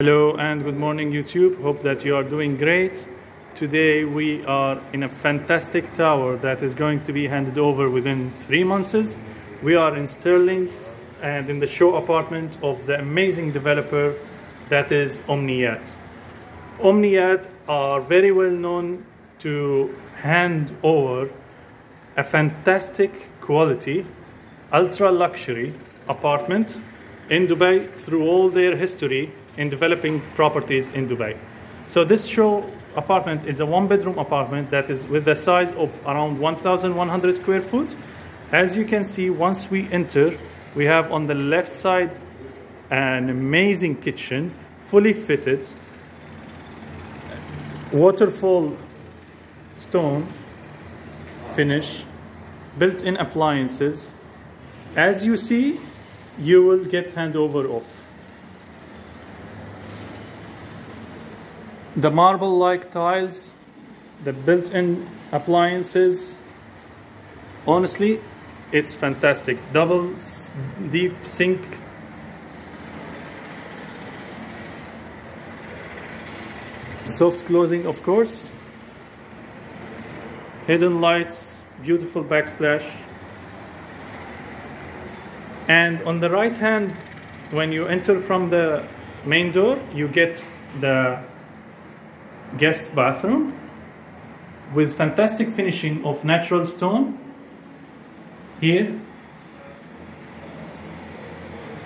Hello and good morning YouTube. Hope that you are doing great. Today we are in a fantastic tower that is going to be handed over within three months. We are in Sterling and in the show apartment of the amazing developer that is Omniyat. Omniyat are very well known to hand over a fantastic quality, ultra luxury apartment in Dubai through all their history in developing properties in Dubai. So this show apartment is a one bedroom apartment that is with the size of around 1100 square foot. As you can see, once we enter, we have on the left side an amazing kitchen, fully fitted, waterfall stone finish, built-in appliances. As you see, you will get handover off. The marble-like tiles, the built-in appliances, honestly, it's fantastic. Double deep sink. Soft closing, of course. Hidden lights, beautiful backsplash. And on the right hand, when you enter from the main door, you get the guest bathroom with fantastic finishing of natural stone. Here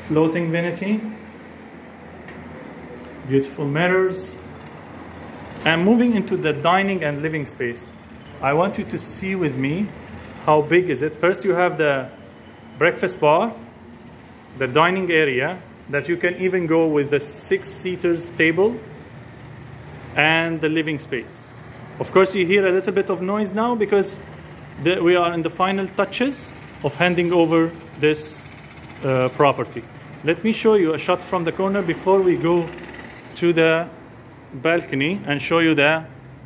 floating vanity beautiful mirrors. And moving into the dining and living space. I want you to see with me how big is it. First you have the breakfast bar the dining area that you can even go with the six seaters table and the living space. Of course you hear a little bit of noise now because the, we are in the final touches of handing over this uh, property. Let me show you a shot from the corner before we go to the balcony and show you the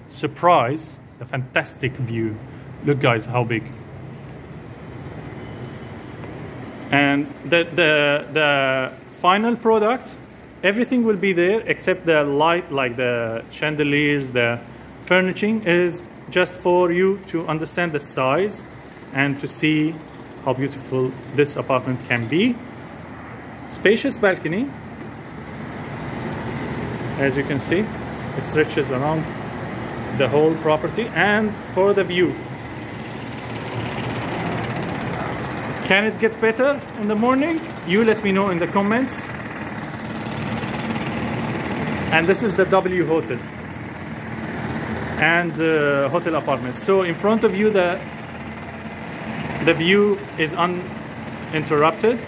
surprise the fantastic view. Look guys how big. And the the the final product everything will be there except the light like the chandeliers the furnishing is just for you to understand the size and to see how beautiful this apartment can be. Spacious balcony. As you can see it stretches around the whole property and for the view. Can it get better in the morning? You let me know in the comments and this is the W Hotel and uh, hotel apartment. So in front of you, the the view is uninterrupted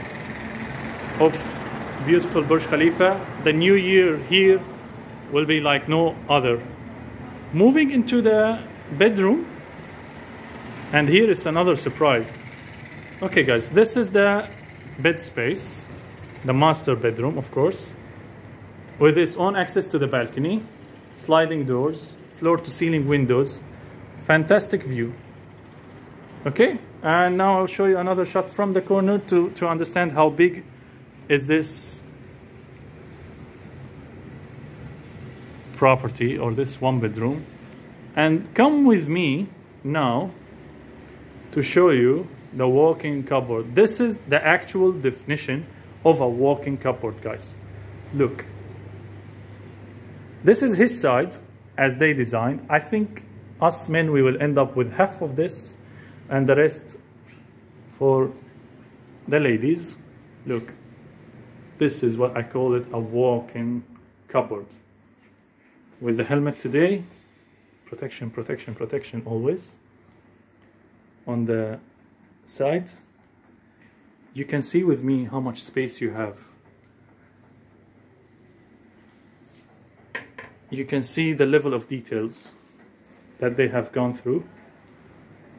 of beautiful Burj Khalifa. The new year here will be like no other. Moving into the bedroom, and here it's another surprise. Okay, guys, this is the bed space, the master bedroom, of course with its own access to the balcony, sliding doors, floor to ceiling windows, fantastic view. Okay, and now I'll show you another shot from the corner to, to understand how big is this property or this one bedroom. And come with me now to show you the walk-in cupboard. This is the actual definition of a walk-in cupboard, guys. Look, this is his side as they designed. I think us men, we will end up with half of this and the rest for the ladies. Look, this is what I call it a walk-in cupboard. With the helmet today, protection, protection, protection always. On the side, you can see with me how much space you have. You can see the level of details that they have gone through.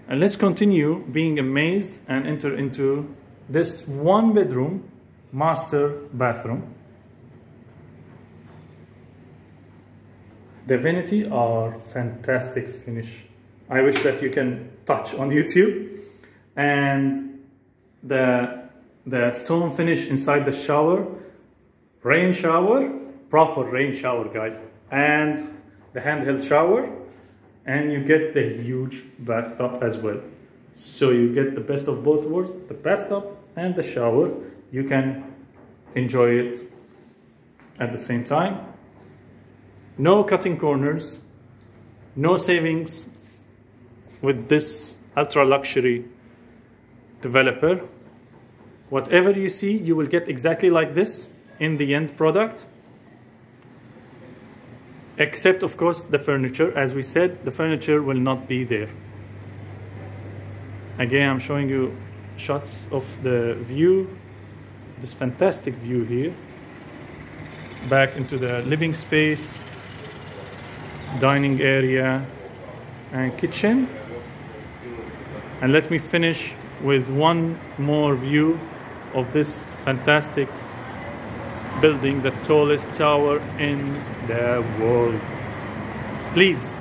And let's continue being amazed and enter into this one bedroom master bathroom. The vanity are fantastic finish. I wish that you can touch on YouTube. And the, the stone finish inside the shower, rain shower, proper rain shower, guys, and the handheld shower, and you get the huge bathtub as well. So you get the best of both worlds, the bathtub and the shower. You can enjoy it at the same time. No cutting corners, no savings with this ultra luxury developer. Whatever you see, you will get exactly like this in the end product. Except, of course, the furniture. As we said, the furniture will not be there. Again, I'm showing you shots of the view, this fantastic view here. Back into the living space, dining area, and kitchen. And let me finish with one more view of this fantastic building, the tallest tower in the world. Please,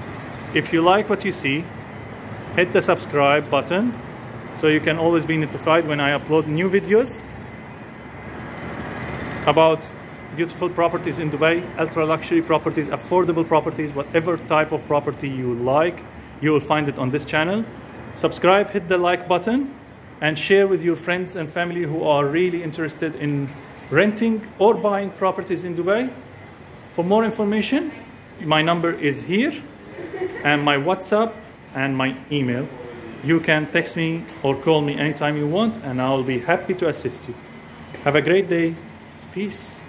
if you like what you see, hit the subscribe button so you can always be notified when I upload new videos about beautiful properties in Dubai, ultra luxury properties, affordable properties, whatever type of property you like, you will find it on this channel. Subscribe, hit the like button, and share with your friends and family who are really interested in renting or buying properties in Dubai. For more information, my number is here, and my WhatsApp and my email. You can text me or call me anytime you want, and I'll be happy to assist you. Have a great day. Peace.